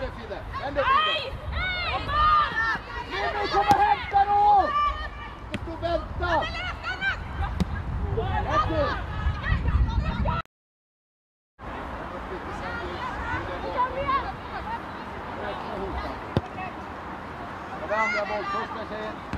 det Fille! Vänd upp Fille! Jimmy, kom och hämta då! Du får vänta! Ett Andra boll, första.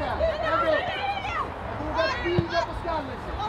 Катя! Катя! Кругачки не запускалися!